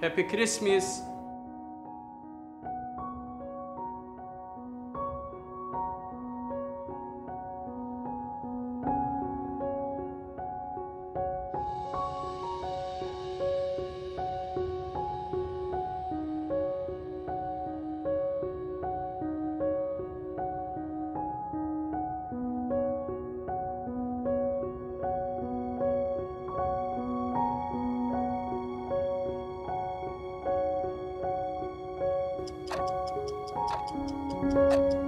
Happy Christmas. Thank you.